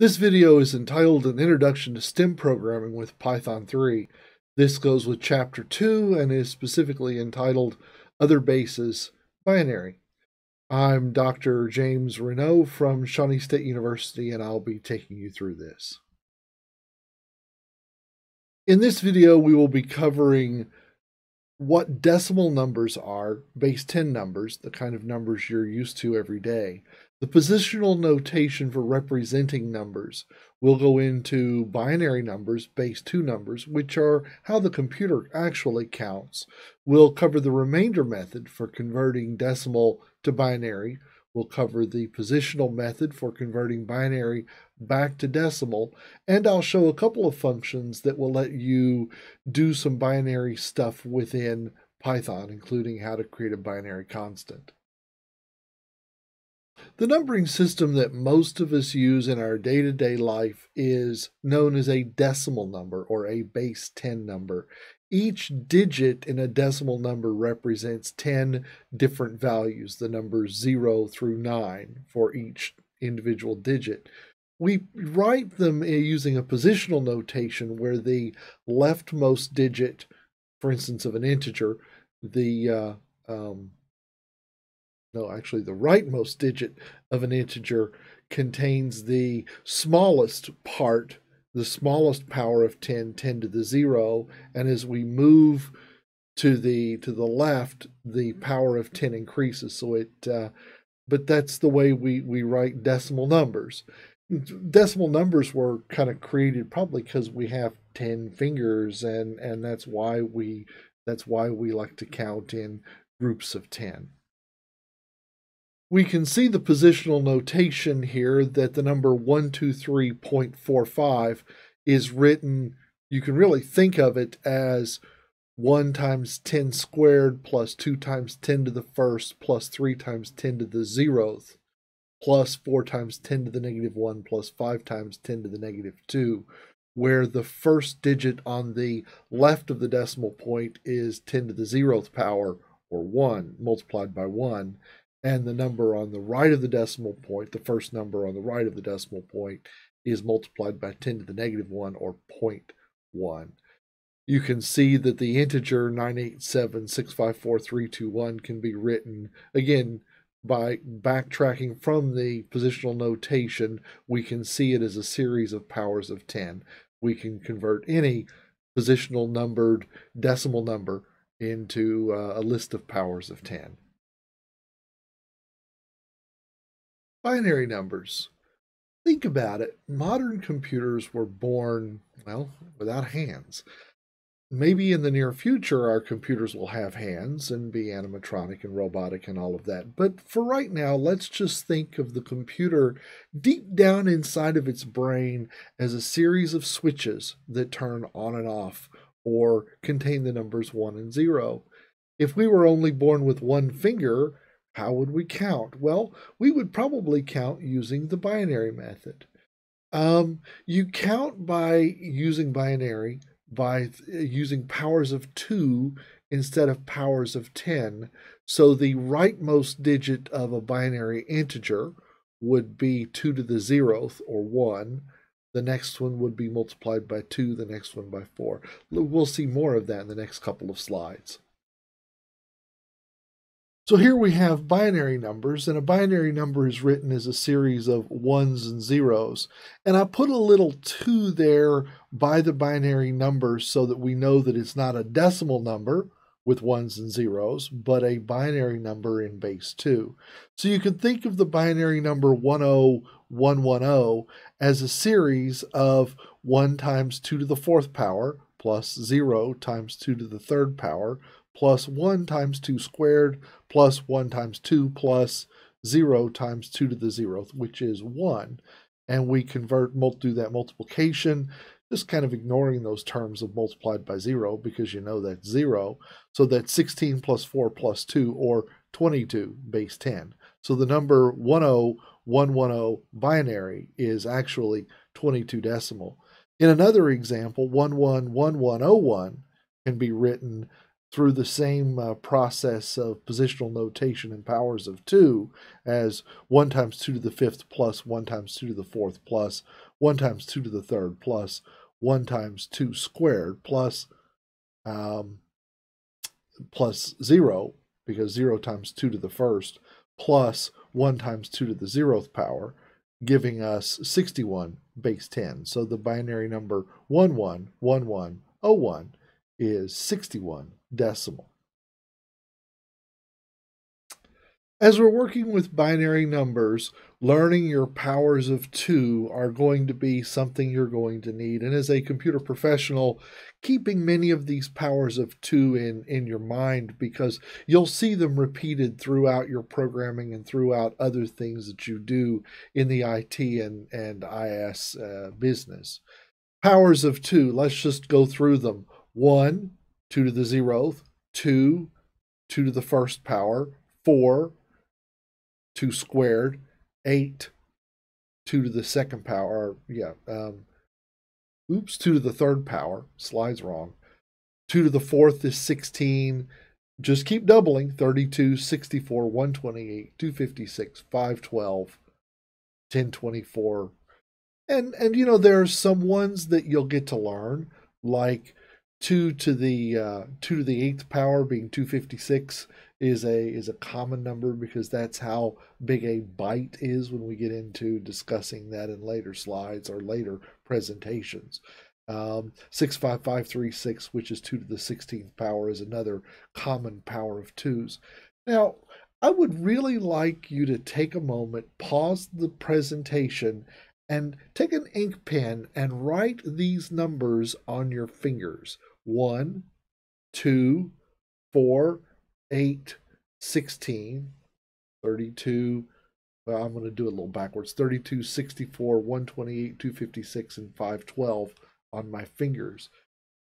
This video is entitled An Introduction to STEM Programming with Python 3. This goes with Chapter 2 and is specifically entitled Other Bases Binary. I'm Dr. James Reneau from Shawnee State University and I'll be taking you through this. In this video, we will be covering what decimal numbers are, base 10 numbers, the kind of numbers you're used to every day. The positional notation for representing numbers will go into binary numbers, base 2 numbers, which are how the computer actually counts. We'll cover the remainder method for converting decimal to binary. We'll cover the positional method for converting binary back to decimal, and I'll show a couple of functions that will let you do some binary stuff within Python, including how to create a binary constant. The numbering system that most of us use in our day to day life is known as a decimal number or a base 10 number. Each digit in a decimal number represents 10 different values, the numbers 0 through 9 for each individual digit. We write them using a positional notation where the leftmost digit, for instance, of an integer, the uh, um, no, actually, the rightmost digit of an integer contains the smallest part, the smallest power of 10, 10 to the 0. And as we move to the to the left, the power of 10 increases. So it, uh, but that's the way we, we write decimal numbers. Decimal numbers were kind of created probably because we have 10 fingers and, and that's why we that's why we like to count in groups of 10 we can see the positional notation here that the number 123.45 is written, you can really think of it as 1 times 10 squared plus 2 times 10 to the first plus 3 times 10 to the zeroth plus 4 times 10 to the negative 1 plus 5 times 10 to the negative 2, where the first digit on the left of the decimal point is 10 to the zeroth power, or 1, multiplied by 1, and the number on the right of the decimal point, the first number on the right of the decimal point, is multiplied by 10 to the negative 1 or 0.1. You can see that the integer 987654321 can be written again by backtracking from the positional notation. We can see it as a series of powers of 10. We can convert any positional numbered decimal number into uh, a list of powers of 10. Binary numbers. Think about it. Modern computers were born, well, without hands. Maybe in the near future, our computers will have hands and be animatronic and robotic and all of that. But for right now, let's just think of the computer deep down inside of its brain as a series of switches that turn on and off or contain the numbers 1 and 0. If we were only born with one finger, how would we count? Well, we would probably count using the binary method. Um, you count by using binary, by using powers of 2 instead of powers of 10. So the rightmost digit of a binary integer would be 2 to the zeroth, or 1. The next one would be multiplied by 2, the next one by 4. We'll see more of that in the next couple of slides. So here we have binary numbers, and a binary number is written as a series of ones and zeros. And I put a little 2 there by the binary number so that we know that it's not a decimal number with ones and zeros, but a binary number in base 2. So you can think of the binary number 10110 as a series of 1 times 2 to the fourth power plus 0 times 2 to the third power plus 1 times 2 squared plus 1 times 2 plus 0 times 2 to the 0th, which is 1. And we convert, do that multiplication, just kind of ignoring those terms of multiplied by 0 because you know that's 0. So that's 16 plus 4 plus 2, or 22 base 10. So the number 10110 binary is actually 22 decimal. In another example, 111101 can be written through the same uh, process of positional notation and powers of 2 as 1 times 2 to the fifth plus 1 times 2 to the fourth plus 1 times 2 to the third plus 1 times 2 squared plus, um, plus 0, because 0 times 2 to the first, plus 1 times 2 to the zeroth power, giving us 61 base 10. So the binary number 111101 is 61 decimal. As we're working with binary numbers, learning your powers of two are going to be something you're going to need. And as a computer professional, keeping many of these powers of two in, in your mind because you'll see them repeated throughout your programming and throughout other things that you do in the IT and, and IS uh, business. Powers of two, let's just go through them. One, two to the zeroth, two, two to the first power, four, 2 squared, 8, 2 to the second power, yeah, um, oops, 2 to the third power, slides wrong. 2 to the fourth is 16. Just keep doubling 32, 64, 128, 256, 512, 1024. And, and you know, there's some ones that you'll get to learn, like 2 to the uh, 2 to the eighth power being 256 is a is a common number because that's how big a byte is when we get into discussing that in later slides or later presentations. Um, 65536, which is 2 to the 16th power, is another common power of twos. Now, I would really like you to take a moment, pause the presentation, and take an ink pen and write these numbers on your fingers. One, two, four, 8, 16, 32. Well, I'm going to do it a little backwards 32, 64, 128, 256, and 512 on my fingers.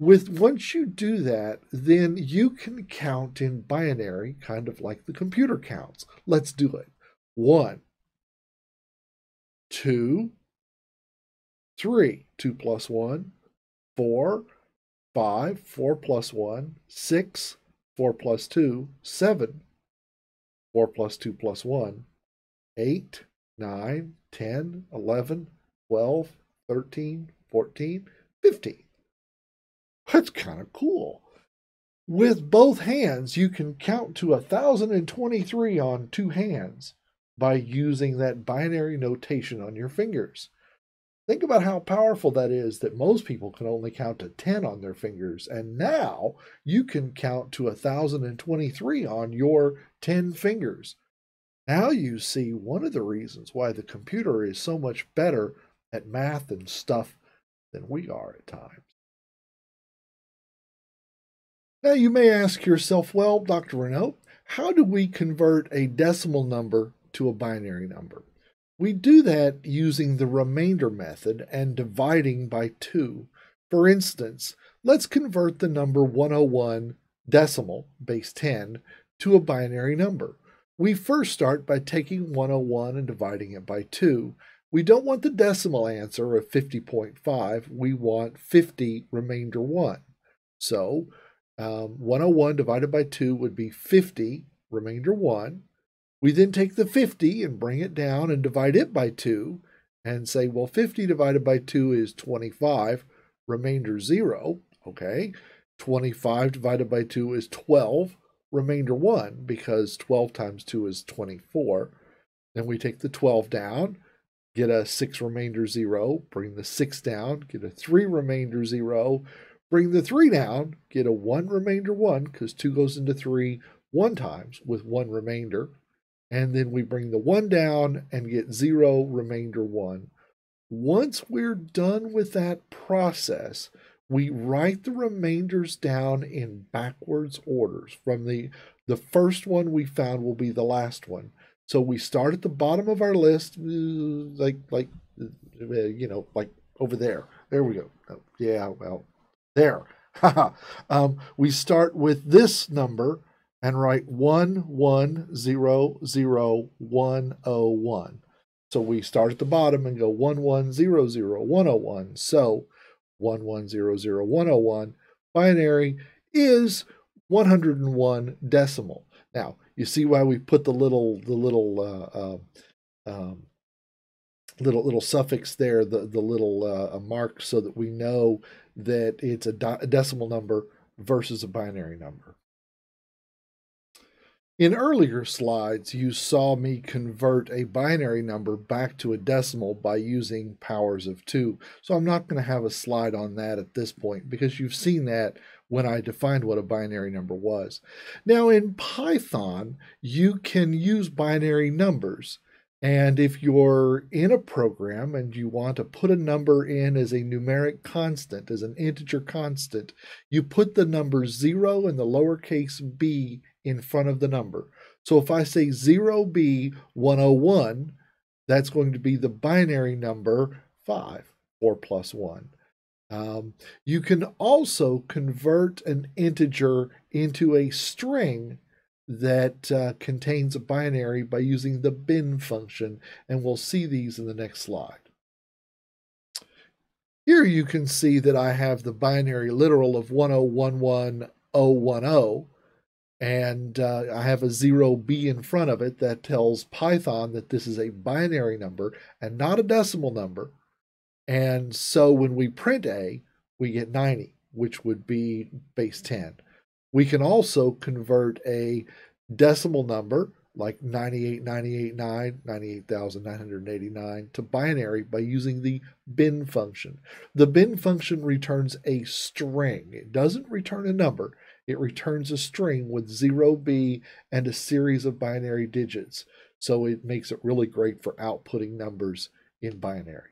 With once you do that, then you can count in binary, kind of like the computer counts. Let's do it. One, two, three, two plus one, four, five, four plus one, six, 4 plus 2, 7. 4 plus 2 plus 1, 8, 9, 10, 11, 12, 13, 14, 15. That's kind of cool. With both hands, you can count to 1,023 on two hands by using that binary notation on your fingers. Think about how powerful that is that most people can only count to 10 on their fingers. And now you can count to 1,023 on your 10 fingers. Now you see one of the reasons why the computer is so much better at math and stuff than we are at times. Now you may ask yourself, well, Dr. Reneau, how do we convert a decimal number to a binary number? We do that using the remainder method and dividing by 2. For instance, let's convert the number 101 decimal, base 10, to a binary number. We first start by taking 101 and dividing it by 2. We don't want the decimal answer of 50.5, we want 50 remainder 1. So um, 101 divided by 2 would be 50 remainder 1. We then take the 50 and bring it down and divide it by 2 and say, well, 50 divided by 2 is 25, remainder 0. Okay. 25 divided by 2 is 12, remainder 1, because 12 times 2 is 24. Then we take the 12 down, get a 6 remainder 0, bring the 6 down, get a 3 remainder 0, bring the 3 down, get a 1 remainder 1, because 2 goes into 3 one times with 1 remainder and then we bring the 1 down and get 0 remainder 1. Once we're done with that process, we write the remainders down in backwards orders. From the the first one we found will be the last one. So we start at the bottom of our list, uh, like like uh, you know, like over there. There we go. Oh, yeah, well, there. um, we start with this number and write 11000101. So we start at the bottom and go 11000101. So 11000101 binary is 101 decimal. Now, you see why we put the little the little uh, uh, um, little little suffix there, the the little uh, mark, so that we know that it's a, a decimal number versus a binary number. In earlier slides, you saw me convert a binary number back to a decimal by using powers of 2. So I'm not going to have a slide on that at this point because you've seen that when I defined what a binary number was. Now in Python, you can use binary numbers. And if you're in a program and you want to put a number in as a numeric constant, as an integer constant, you put the number 0 and the lowercase b in front of the number. So if I say 0b101, that's going to be the binary number 5, 4 plus 1. Um, you can also convert an integer into a string that uh, contains a binary by using the bin function, and we'll see these in the next slide. Here you can see that I have the binary literal of 1011010, and uh, I have a 0b in front of it that tells Python that this is a binary number and not a decimal number. And so when we print A, we get 90, which would be base 10. We can also convert a decimal number like 98,989, 98,989 to binary by using the bin function. The bin function returns a string. It doesn't return a number. It returns a string with 0b and a series of binary digits. So it makes it really great for outputting numbers in binary.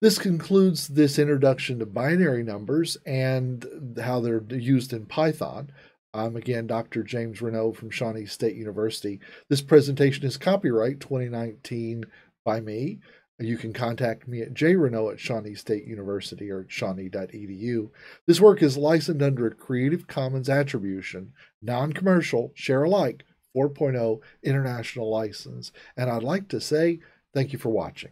This concludes this introduction to binary numbers and how they're used in Python. I'm again Dr. James Reneau from Shawnee State University. This presentation is copyright 2019 by me. You can contact me at jreneau at Shawnee State University or shawnee.edu. This work is licensed under a Creative Commons Attribution, non commercial, share alike 4.0 international license. And I'd like to say thank you for watching.